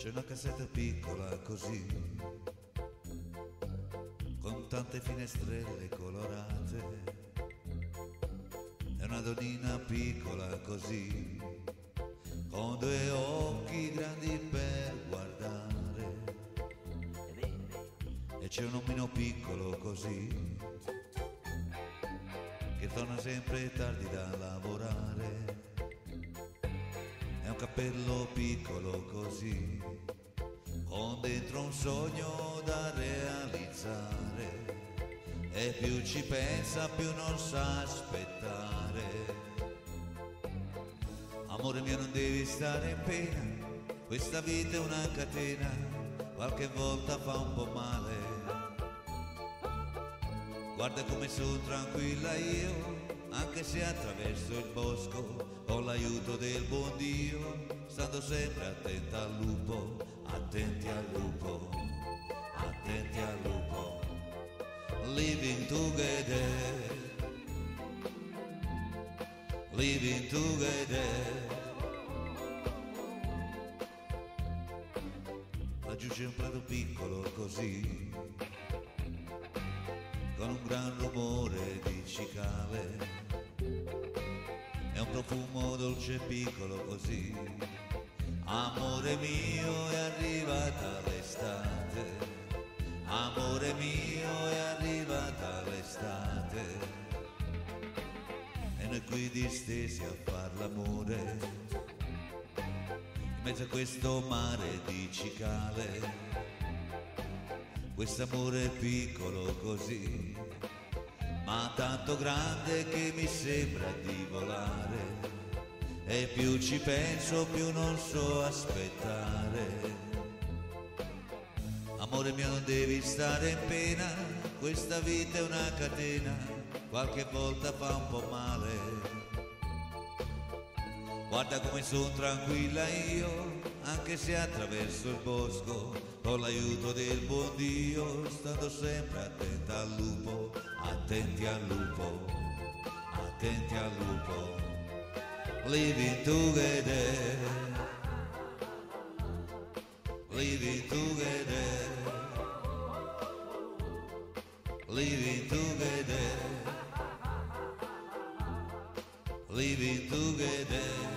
C'è una casetta piccola così, con tante finestrelle colorate. È una donnina piccola così, con due occhi grandi per guardare. E c'è un omino piccolo così, che torna sempre tardi da lavorare. Cappello piccolo così, con dentro un sogno da realizzare. E più ci pensa, più non sa aspettare. Amore mio non devi stare in pena, questa vita è una catena, qualche volta fa un po' male. Guarda come sono tranquilla io, anche se attraverso il bosco, con l'aiuto del buon Dio, stando sempre attenta al lupo, attenti al lupo, attenti al lupo. Living together, living together. Laggiù c'è un prato piccolo così, con un gran rumore di cicale e un profumo dolce e piccolo così. Amore mio è arrivata l'estate, amore mio è arrivata l'estate. E noi qui distesi a far l'amore. In mezzo a questo mare di cicale. Quest'amore piccolo così, ma tanto grande che mi sembra di volare. E più ci penso, più non so aspettare. Amore mio, non devi stare in pena, questa vita è una catena, qualche volta fa un po' male. Guarda come sono tranquilla io, anche se attraverso il bosco, con l'aiuto del buon Dio, stando sempre attenta al lupo, attenti al lupo, attenti al lupo. Living together, living together, living together, living together.